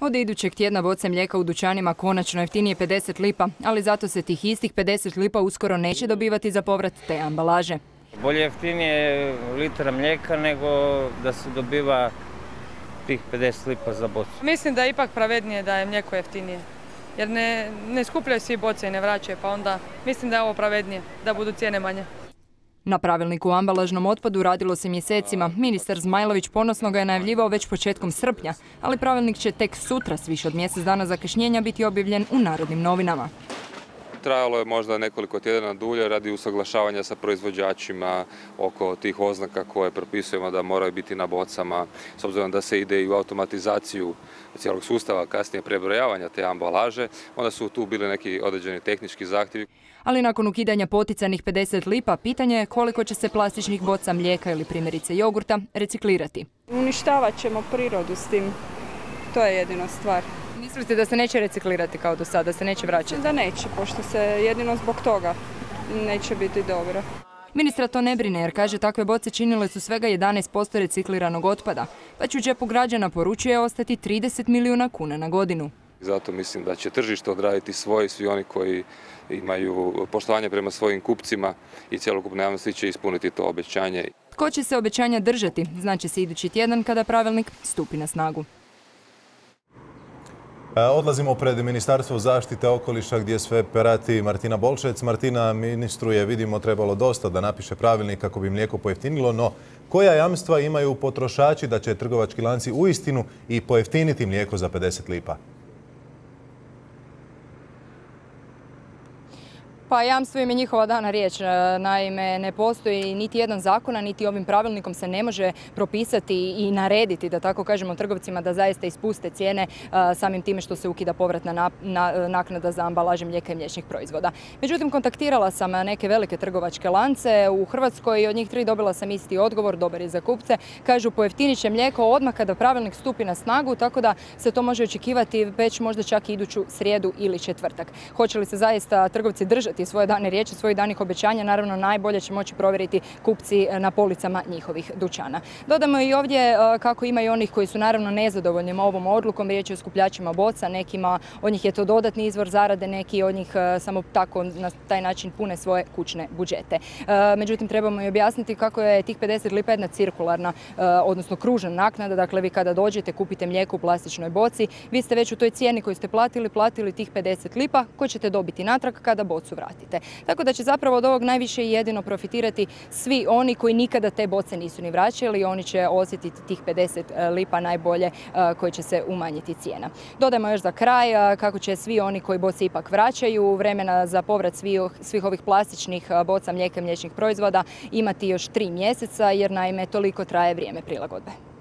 Od idućeg tjedna boce mlijeka u dućanima konačno jeftinije 50 lipa, ali zato se tih istih 50 lipa uskoro neće dobivati za povrat te ambalaže. Bolje jeftinije litra mlijeka nego da se dobiva tih 50 lipa za bocu. Mislim da je ipak pravednije da je mlijeko jeftinije. Jer ne, ne skupljaju svi boce i ne vraćaju, pa onda mislim da je ovo pravednije, da budu cijene manje. Na pravilniku o ambalažnom otpadu radilo se mjesecima. Ministar Zmajlović ponosno ga je najavljivao već početkom srpnja, ali pravilnik će tek sutra s više od mjesec dana zakašnjenja biti objavljen u Narodnim novinama. Trajalo je možda nekoliko tjedana dulje radi usaglašavanja sa proizvođačima oko tih oznaka koje propisujemo da moraju biti na bocama, s obzirom da se ide i u automatizaciju cijelog sustava kasnije prebrojavanja te ambalaže, onda su tu bili neki određeni tehnički zahtjevi. Ali nakon ukidanja poticanih 50 lipa, pitanje je koliko će se plastičnih boca mlijeka ili primjerice jogurta reciklirati. Uništavat ćemo prirodu s tim. To je jedina stvar. Mislite da se neće reciklirati kao do sada, da se neće vraćati? Da neće, pošto se jedino zbog toga neće biti dobro. Ministra to ne brine jer kaže takve boce činile su svega 11% recikliranog otpada, pa će u džepu građana poručuje ostati 30 milijuna kuna na godinu. Zato mislim da će tržište odraditi svoje, svi oni koji imaju poštovanje prema svojim kupcima i cjelokupna javnosti će ispuniti to obećanje. Tko će se obećanja držati, znači se idući tjedan kada pravilnik stupi na snagu. E, odlazimo pred Ministarstvo zaštite okoliša gdje sve perati Martina Bolšec. Martina, ministru je, vidimo, trebalo dosta da napiše pravilnik kako bi mlijeko pojeftinilo, no koja jamstva imaju potrošači da će trgovački lanci uistinu i pojeftiniti mlijeko za 50 lipa? Pa jamstvo im je njihova dana riječ. E, naime, ne postoji niti jedan zakona, niti ovim pravilnikom se ne može propisati i narediti, da tako kažemo, trgovcima da zaista ispuste cijene e, samim time što se ukida povratna naknada za ambalaže mlijeka i mliječnih proizvoda. Međutim, kontaktirala sam neke velike trgovačke lance. U Hrvatskoj i od njih tri dobila sam isti odgovor, dobar je za kupce. Kažu, pojeftinit će mlijeko odmah kada pravilnik stupi na snagu, tako da se to može očekivati već možda čak iduću srijedu ili četvrtak. Hoće li se zaista trgovci držati svoje dane riječi, svojih danih obećanja, naravno najbolje će moći provjeriti kupci e, na policama njihovih dućana. Dodamo i ovdje e, kako ima i onih koji su naravno nezadovoljni ovom odlukom, riječ je o skupljačima boca, nekima od njih je to dodatni izvor zarade, neki od njih e, samo tako na taj način pune svoje kućne budžete. Međutim, trebamo i objasniti kako je tih 50 lipa jedna cirkularna, odnosno kružna naknada, dakle vi kada dođete kupite mlijeko u plastičnoj boci, vi ste već u toj cijeni koju ste platili, platili tih 50 lipa koje ćete dobiti natrag kada bocu vratite. Tako da će zapravo od ovog najviše jedino profitirati svi oni koji nikada te boce nisu ni vraćali i oni će osjetiti tih 50 e, lipa najbolje e, koji će se umanjiti cijena. Dodajmo još za kraj e, kako će svi oni koji boce ipak vraćaju vremena za povrat svih ovih plastičnih boca mlijeka i mliječnih proizvoda imati još tri mjeseca jer naime toliko traje vrijeme prilagodbe.